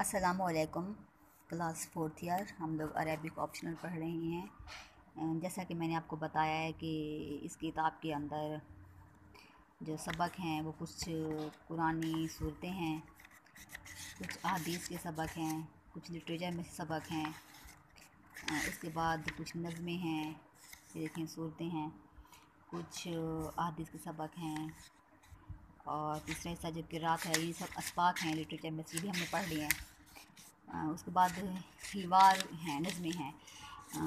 असलकुम class fourth year हम लोग अरेबिक ऑप्शनल पढ़ रहे हैं। जैसा कि मैंने आपको बताया है कि इस किताब के अंदर जो सबक हैं, वो कुछ पुरानी सूरतें हैं, कुछ अदीस के सबक हैं, कुछ लिटरेचर में सबक हैं उसके बाद कुछ नज़में हैं देखें सूरतें हैं, कुछ अदीस के सबक हैं और तीसरा हिस्सा जो किरात है, ये सब अस्पाक हैं लिटरेचर में भी हमने पढ़ लिए हैं। उसके बाद हीवार हैं नज़में हैं।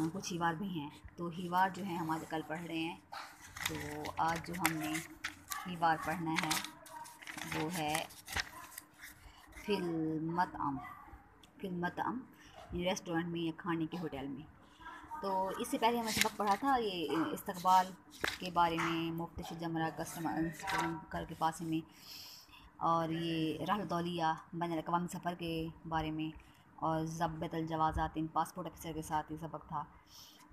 कुछ हीवार भी हैं। तो हीवार जो है, हम आज कल पढ़ रहे हैं। तो आज जो हमने हीवार पढ़ना है, वो है फिल्मत अम फिल्मत अम रेस्टोरेंट में या खाने के होटल में। तो इससे पहले हमने सबक पढ़ा था ये इस्तकबाल के बारे में मुफ़्त जमरा कस्टमर कर के पास में। और ये दौलिया बैन अवी सफ़र के बारे में और ज़ब्त जवाज़ात इन पासपोर्ट अफसर के साथ ये सबक था।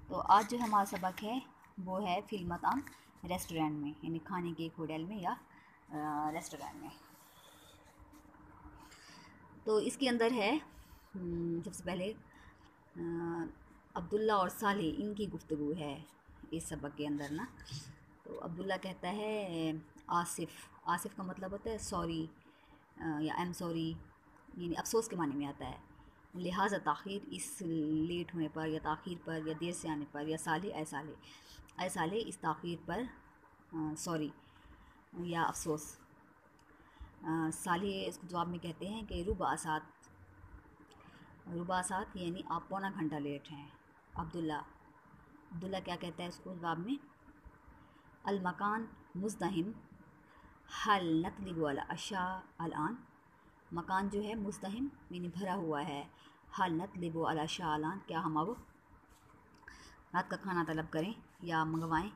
तो आज जो हमारा सबक है वो है फिल्मताम रेस्टोरेंट में यानी खाने के एक होटल में या रेस्टोरेंट में। तो इसके अंदर है हम्म, सबसे पहले अब्दुल्ला और साले इनकी गुफ्तु है इस सबक के अंदर ना। तो अब्दुल्ला कहता है, आसिफ आसिफ का मतलब होता है सॉरी या आई एम सॉरी यानी अफसोस के माने में आता है। लिहाजा ताख़िर इस लेट होने पर या ताख़िर पर या देर से आने पर या साले ए साले ए साले इस ताख़िर पर सॉरी, या अफसोस। साले इसको जवाब में कहते हैं कि रुबा सात रुबा सात यानी आप पौना घंटा लेट हैं। अब्दुल्ला। अब्दुल्ला क्या कहता है उसको जवाब में? अलमकान मुजदहिम, हल नतलिब अशा अलान मकान जो है मुस्तहिम यानी भरा हुआ है। हल नतलिब अशा अलान क्या हम अब रात का खाना तलब करें या मंगवाएँ?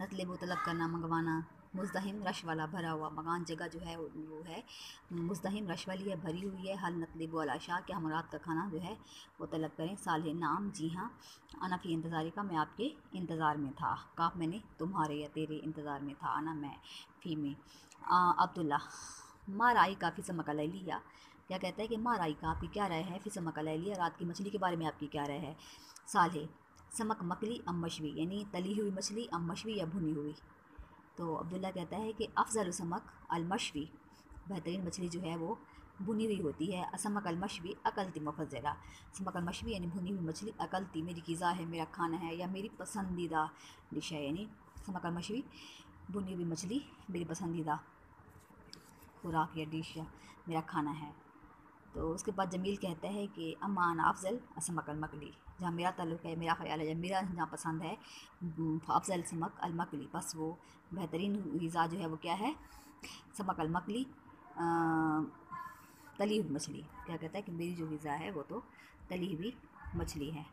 नतलिब तलब करना, मंगवाना। मुजदहिम रश वाला भरा हुआ मकान, जगह जो है वो है। मुजदहिम रश वाली है, भरी हुई है। हल नतलब वाला शाह कि हम रात का खाना जो है वो तलब करें। साल नाम, जी हाँ आना फ़ी इंतज़ारी का मैं आपके इंतज़ार में था। काफ मैंने, तुम्हारे या तेरे इंतज़ार में था, आना मैं फ़ी में। अब्दुल्ला मार आई काफ़ी समक लिया। क्या कहता है कि मार आई का? आपकी क्या राय है? फिर समक लिया। रात की मछली के बारे में आपकी क्या राय है? साले, समक मकली अम मशवी यानी तली हुई मछली अम मशवी या भुनी हुई। तो अब्दुल्ला कहता है कि अफजल समक अलमशवी बेहतरीन मछली जो है वो भुनी हुई होती है। असमक अलमशवी अकलती मफजला। समक अलमशवी यानी भुनी हुई मछली अकलती मेरी गज़ा है, मेरा खाना है या मेरी पसंदीदा डिश है। यानी समक अलमशवी भुनी हुई मछली मेरी पसंदीदा खुराक या डिश या मेरा खाना है। तो उसके बाद जमील कहता है कि, अमान अफजल असमक अलमकली। जहाँ मेरा ताल्लुक़ है, मेरा ख्याल है जब मेरा जहाँ पसंद है अफजल समक अलमकली। बस वो बेहतरीन गज़ा जो है वो क्या है? समक अलमकली तली हुई मछली। क्या कहता है कि मेरी जो गज़ा है वो तो तली हुई मछली है।